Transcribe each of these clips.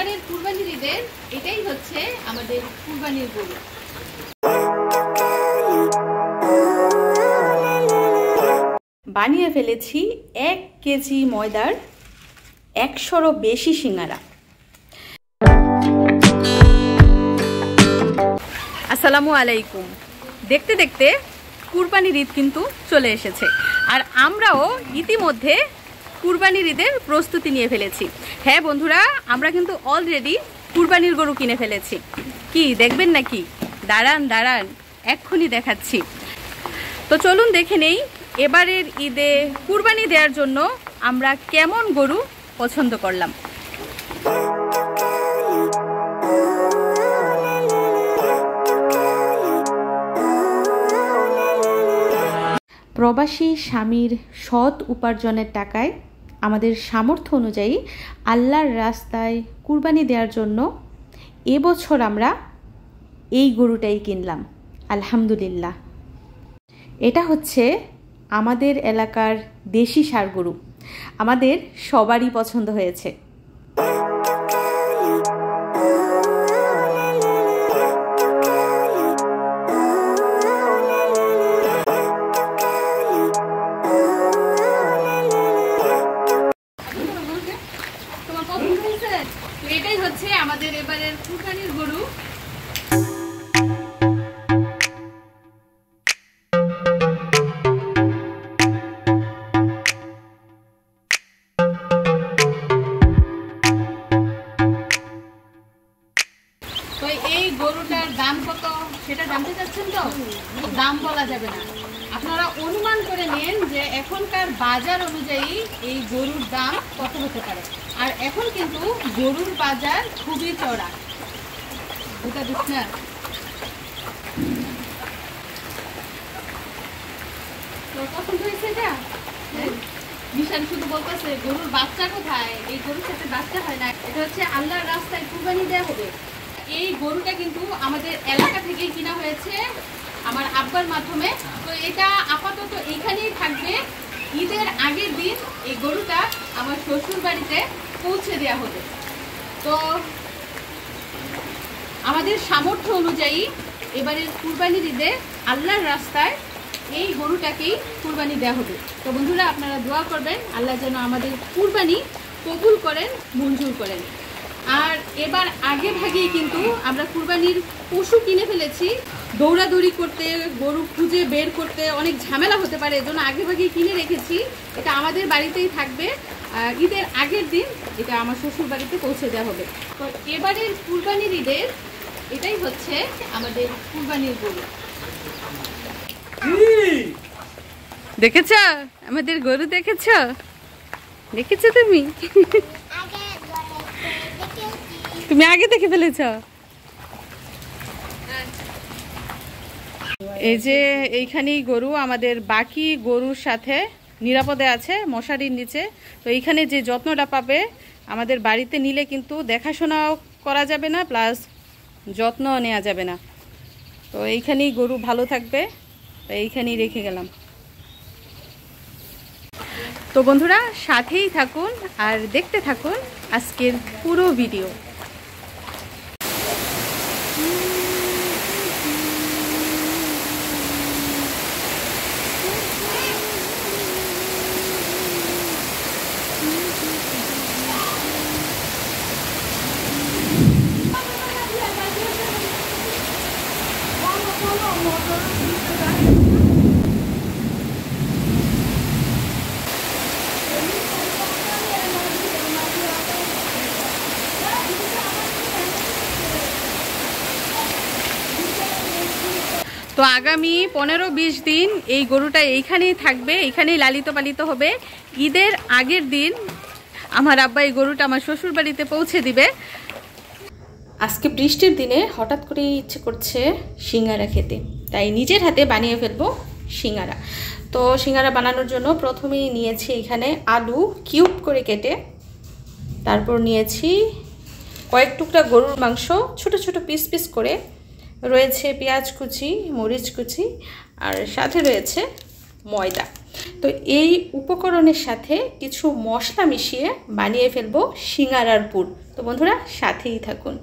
এবারের কুরবানির ঈদের এটাই হচ্ছে আমাদের কুরবানির গরু। বানিয়ে ফেলেছি এক কেজি ময়দার একশোরও বেশি সিঙ্গারা। আসসালামু আলাইকুম। দেখতে দেখতে কুরবানির ঈদ কিন্তু চলে এসেছে। আর আমরাও ইতিমধ্যে কুরবানির ঈদের প্রস্তুতি নিয়ে ফেলেছি। হ্যাঁ বন্ধুরা, আমরা কিন্তু অলরেডি কুরবানির গরু কিনে ফেলেছি। কি, দেখবেন নাকি? দাঁড়ান দাঁড়ান, এক্ষুনি দেখাচ্ছি। তো চলুন দেখে নেই, এবারের ঈদে কুরবানি দেওয়ার জন্য আমরা কেমন গরু পছন্দ করলাম। প্রবাসী স্বামীর সৎ উপার্জনের টাকায় আমাদের সামর্থ্য অনুযায়ী আল্লাহর রাস্তায় কুরবানি দেওয়ার জন্য এবছর আমরা এই গরুটাই কিনলাম। আলহামদুলিল্লাহ। এটা হচ্ছে আমাদের এলাকার দেশি সার গরু। আমাদের সবারই পছন্দ হয়েছে। দাম কত? সেটা জানতে চাচ্ছেন তো? দাম বলা যাবে না। আপনারা অনুমান করে নেন যে এখনকার বাজার অনুযায়ী এই গরুর দাম কত হতে পারে। আর এখন কিন্তু গরুর বাজার খুবই চড়া। বুঝতে দিস না। হ্যাঁ? শুধু বলতেছে, গরুর বাচ্চা কোথায়? এই গরুর সাথে বাচ্চা হয় না। এটা হচ্ছে আল্লাহর রাস্তায় কুরবানি দেওয়া হবে। এই গরুটা কিন্তু আমাদের এলাকা থেকেই কিনা হয়েছে আমার আব্বার মাধ্যমে। তো এটা আপাতত এইখানেই থাকবে। ঈদের আগের দিন এই গরুটা আমার শ্বশুর বাড়িতে পৌঁছে দেওয়া হবে। তো আমাদের সামর্থ্য অনুযায়ী এবারের কুরবানির ঈদে আল্লাহর রাস্তায় এই গরুটাকেই কুরবানি দেওয়া হবে। তো বন্ধুরা, আপনারা দোয়া করবেন, আল্লাহ যেন আমাদের কুরবানি কবুল করেন, মঞ্জুর করেন। আর এবার আগে ভাগেই কিন্তু আমরা কুরবানির পশু কিনে ফেলেছি। দৌড়াদৌড়ি করতে, গরু খুঁজে বের করতে অনেক ঝামেলা হতে পারে, এজন্য আগে ভাগেই কিনে রেখেছি। এটা আমাদের বাড়িতেই থাকবে। ঈদের আগের দিন এটা আমার শ্বশুর বাড়িতে পৌঁছে দেওয়া হবে। তো এবারের কুরবানির ঈদের এটাই হচ্ছে আমাদের কুরবানির গরু। দেখেছ? আমাদের গরু দেখেছ? দেখেছ তুমি? তুমি আগে দেখে ফেলেছ। এই যে এইখানেই গরু, আমাদের বাকি গরুর সাথে নিরাপদে আছে, মশারির নিচে। তো এইখানে যে যত্নটা পাবে, আমাদের বাড়িতে নিলে কিন্তু দেখাশোনাও করা যাবে না, প্লাস যত্ন নেওয়া যাবে না। তো এইখানেই গরু ভালো থাকবে, তো এইখানেই রেখে গেলাম। তো বন্ধুরা, সাথেই থাকুন আর দেখতে থাকুন আজকের পুরো ভিডিও। তো আগামী পনেরো বিশ দিন এই গরুটা এইখানেই থাকবে, এইখানেই লালিত পালিত হবে। ঈদের আগের দিন আমার আব্বা এই গরুটা আমার শ্বশুর বাড়িতে পৌঁছে দিবে। আজকে বৃষ্টির দিনে হঠাৎ করে ইচ্ছে করছে সিঙ্গারা খেতে। তাই নিজের হাতে বানিয়ে ফেলব সিঙ্গারা। তো সিঙ্গারা বানানোর জন্য প্রথমেই নিয়েছি এখানে আলু কিউব করে কেটে। তারপর নিয়েছি কয়েক টুকরা গরুর মাংস, ছোট ছোট পিস পিস করে। রয়েছে পেঁয়াজ কুচি, মরিচ কুচি, আর সাথে রয়েছে ময়দা। তো এই উপকরণের সাথে কিছু মশলা মিশিয়ে বানিয়ে ফেলব সিঙ্গারার পুর। তো বন্ধুরা, সাথেই থাকুন।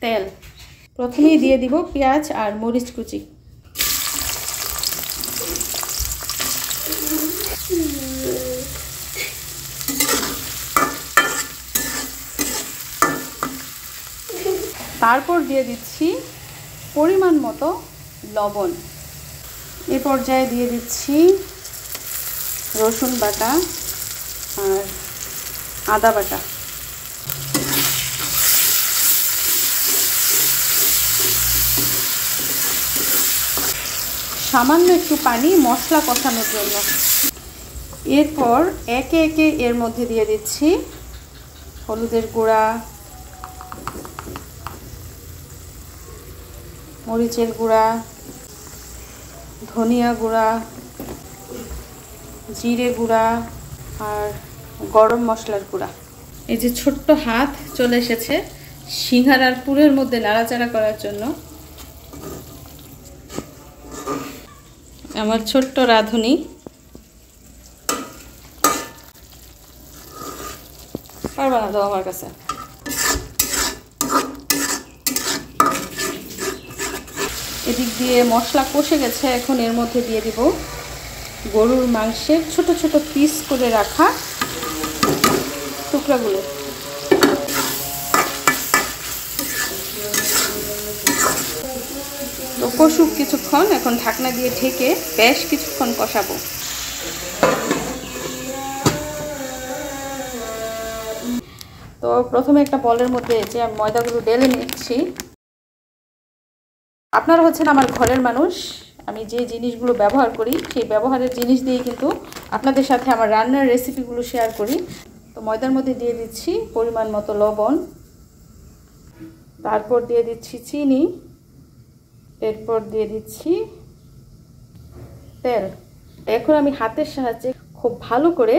তেল। প্রথমেই দিয়ে দিব পেঁয়াজ আর মরিচ কুচি। তারপর দিয়ে দিচ্ছি পরিমাণ মতো লবণ। এ পর্যায়ে দিয়ে দিচ্ছি রসুন বাটা আর আদা বাটা। সামান্য একটু পানি মশলা কষানোর জন্য। এরপর একে একে এর মধ্যে দিয়ে দিচ্ছি হলুদের গুঁড়া মরিচের গুঁড়া, ধনিয়া গুঁড়া, জিরে গুঁড়া আর গরম মশলার গুঁড়া। এই যে ছোট্ট হাত চলে এসেছে সিঙ্গারার পুরের মধ্যে নাড়াচাড়া করার জন্য। আমার ছোট্ট রাঁধুনি। পারবা না তো আমার কাছে? এদিক দিয়ে মশলা কষে গেছে, এখন এর মধ্যে দিয়ে দিব গরুর মাংসের ছোট ছোট পিস করে রাখা টুকরাগুলো। তো কষুক কিছুক্ষণ, এখন ঢাকনা দিয়ে ঢেকে বেশ কিছুক্ষণ কষাবো। তো প্রথমে একটা বলের মধ্যে যে আমি ময়দাগুলো ডেলে নিচ্ছি আপনারা হচ্ছেন আমার ঘরের মানুষ। আমি যে জিনিসগুলো ব্যবহার করি, সেই ব্যবহারের জিনিস দিয়ে কিন্তু আপনাদের সাথে আমার রান্নার রেসিপিগুলো শেয়ার করি। তো ময়দার মধ্যে দিয়ে দিচ্ছি পরিমাণ মতো লবণ। তারপর দিয়ে দিচ্ছি চিনি। এরপর দিয়ে দিচ্ছি তেল। এখন আমি হাতের সাহায্যে খুব ভালো করে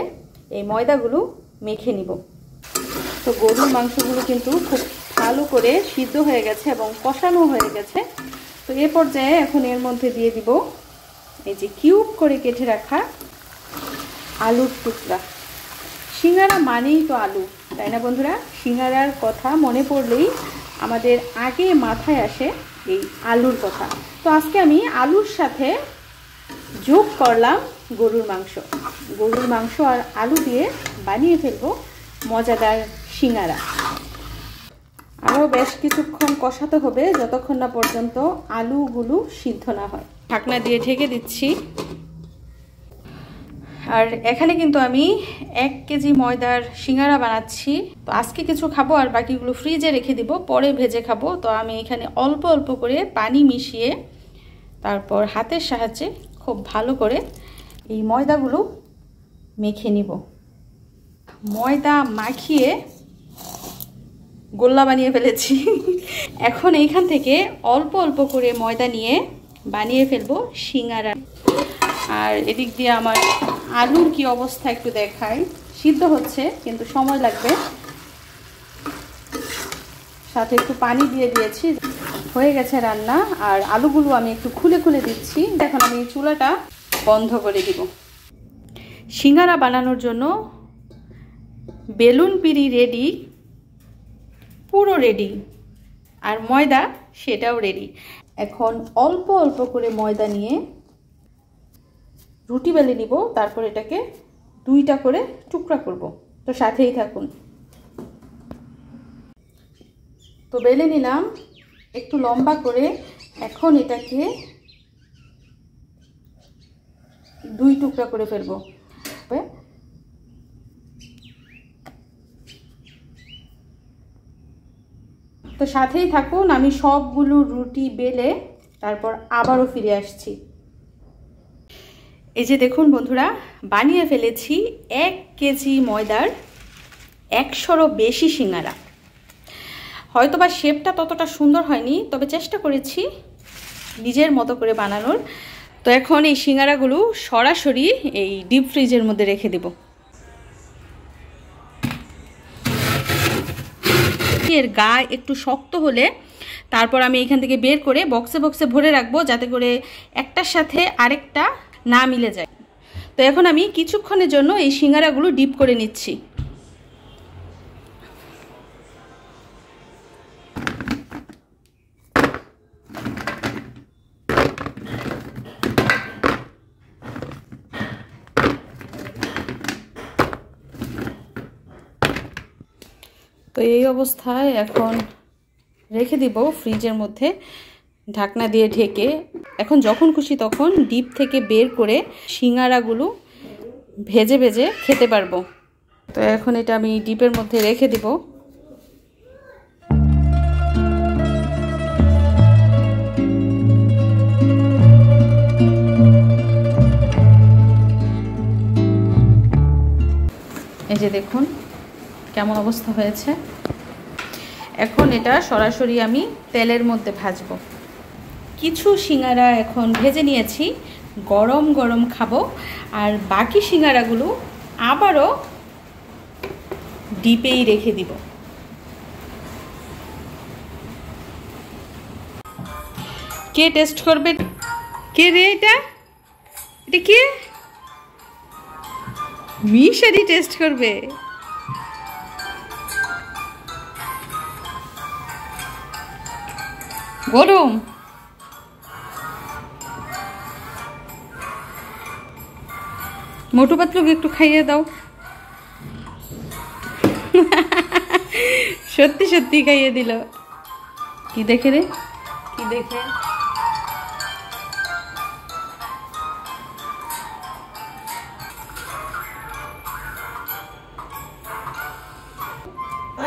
এই ময়দাগুলো মেখে নিব। তো গরুর মাংসগুলো কিন্তু খুব ভালো করে সিদ্ধ হয়ে গেছে এবং কষানো হয়ে গেছে। তো এ পর্যায়ে এখন এর মধ্যে দিয়ে দিব এই যে কিউব করে কেটে রাখা আলুর টুকরা। সিঙ্গারা মানেই তো আলু, তাই না বন্ধুরা? সিঙ্গারার কথা মনে পড়লেই আমাদের আগে মাথায় আসে এই আলুর কথা। তো আজকে আমি আলুর সাথে যোগ করলাম গরুর মাংস। গরুর মাংস আর আলু দিয়ে বানিয়ে ফেলব মজাদার সিঙ্গারা। আরও বেশ কিছুক্ষণ কষাতে হবে যতক্ষণ না পর্যন্ত আলুগুলো সিদ্ধ না হয়। ঢাকনা দিয়ে ঢেকে দিচ্ছি। আর এখানে কিন্তু আমি এক কেজি ময়দার সিঙ্গারা বানাচ্ছি। তো আজকে কিছু খাব আর বাকিগুলো ফ্রিজে রেখে দিব, পরে ভেজে খাব। তো আমি এখানে অল্প অল্প করে পানি মিশিয়ে তারপর হাতের সাহায্যে খুব ভালো করে এই ময়দাগুলো মেখে নিব। ময়দা মাখিয়ে গোল্লা বানিয়ে ফেলেছি। এখন এইখান থেকে অল্প অল্প করে ময়দা নিয়ে বানিয়ে ফেলব সিঙ্গারা। আর এদিক দিয়ে আমার আলুর কি অবস্থা একটু দেখাই। সিদ্ধ হচ্ছে, কিন্তু সময় লাগবে। সাথে একটু পানি দিয়ে দিয়েছি। হয়ে গেছে রান্না, আর আলুগুলো আমি একটু খুলে খুলে দিচ্ছি। এখন আমি চুলাটা বন্ধ করে দিব। সিঙ্গারা বানানোর জন্য বেলুন পিড়ি রেডি পুরো রেডি আর ময়দা, সেটাও রেডি এখন অল্প অল্প করে ময়দা নিয়ে রুটি বেলে নিব, তারপর এটাকে দুইটা করে টুকরা করব। তো সাথেই থাকুন। তো বেলে নিলাম, একটু লম্বা করে এখন এটাকে দুই টুকরা করে ফেলব। তো সাথেই থাকুন, আমি সবগুলো রুটি বেলে তারপর আবারও ফিরে আসছি। এই যে দেখুন বন্ধুরা, বানিয়ে ফেলেছি এক কেজি ময়দার একশোরও বেশি সিঙ্গারা। হয়তোবা শেপটা ততটা সুন্দর হয়নি, তবে চেষ্টা করেছি নিজের মতো করে বানানোর। তো এখন এই সিঙ্গারাগুলো সরাসরি এই ডিপ ফ্রিজের মধ্যে রেখে দেব। এর গা একটু শক্ত হলে তারপর আমি এখান থেকে বের করে বক্সে বক্সে ভরে রাখব যাতে করে একটার সাথে আরেকটা না মিলে যায়। তো এখন আমি কিছুক্ষণের জন্য এই সিঙ্গারাগুলো ডিপ করে নিচ্ছি। তো এই অবস্থায় এখন রেখে দিব ফ্রিজের মধ্যে ঢাকনা দিয়ে ঢেকে। এখন যখন খুশি তখন ডিপ থেকে বের করে সিঙ্গারাগুলো ভেজে ভেজে খেতে পারব। তো এখন এটা আমি ডিপের মধ্যে রেখে দিব। এই যে দেখুন কেমন অবস্থা হয়েছে? এখন এটা সরাসরি আমি তেলের মধ্যে ভাজবো। কিছু সিঙ্গারা এখন ভেজে নিয়েছি, গরম গরম খাব, আর বাকি সিঙ্গারাগুলো আবারও ডিপেই রেখে দিব। কে টেস্ট করবে? কে রে এটা? এটা কে? মিশারি টেস্ট করবে। গরম মোটু পাতলুকে একটু খাইয়ে দাও। সত্যি সত্যি খাইয়ে দিল। কি দেখে রে? কি দেখে?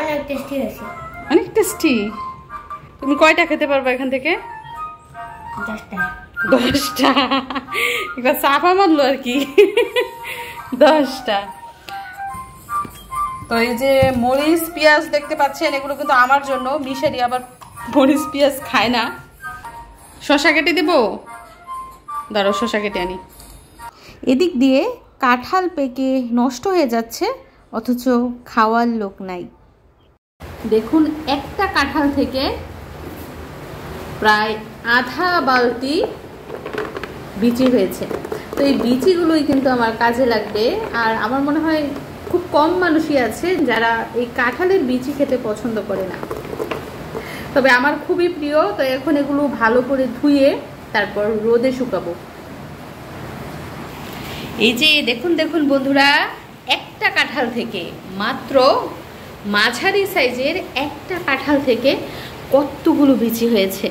অনেক টেস্টি অনেক টেস্টি তুমি কয়টা খেতে পারবে এখান থেকে? দশটা। এবার চাপা মারলো আর কি। দশটা। তো এই যে মরিচ পেঁয়াজ দেখতে পাচ্ছেন এগুলো কিন্তু আমার জন্য। মিশারি আবার মরিচ পেঁয়াজ খায় না। শশা কেটে দেবো? দাঁড়ো শশা কেটে আনি। এদিক দিয়ে কাঁঠাল পেকে নষ্ট হয়ে যাচ্ছে অথচ খাওয়ার লোক নাই। দেখুন একটা কাঁঠাল থেকে প্রায় আধা বালতি বিচি হয়েছে। তো এই বিচিগুলোই কিন্তু আমার কাজে লাগবে। আর আমার মনে হয় খুব কম মানুষই আছে যারা এই কাঁঠালের বিচি খেতে পছন্দ করে না। তবে আমার খুবই প্রিয়, তো এখন এগুলো ভালো করে ধুয়ে তারপর রোদে শুকাবো। এই যে দেখুন দেখুন বন্ধুরা, একটা কাঁঠাল থেকে মাত্র মাঝারি সাইজের একটা কাঁঠাল থেকে কতগুলো বিচি হয়েছে?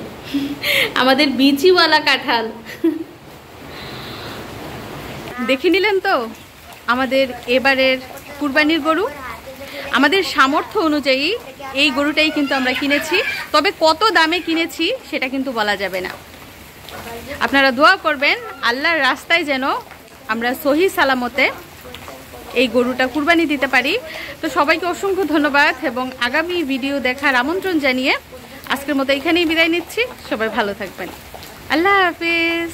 আমাদের বিচিওয়ালা কাঁঠাল। দেখে নিলেন তো? আমাদের এবারের কুরবানির গরু। আমাদের সামর্থ্য অনুযায়ী এই গরুটাই কিন্তু আমরা কিনেছি। তবে কত দামে কিনেছি সেটা কিন্তু বলা যাবে না। আপনারা দোয়া করবেন, আল্লাহর রাস্তায় যেন আমরা সহি সালামতে এই গরুটা কুরবানি দিতে পারি। তো সবাইকে অসংখ্য ধন্যবাদ এবং আগামী ভিডিও দেখার আমন্ত্রণ জানিয়ে আজকের মতো এখানেই বিদায় নিচ্ছি। সবাই ভালো থাকবেন। আল্লাহ হাফিজ।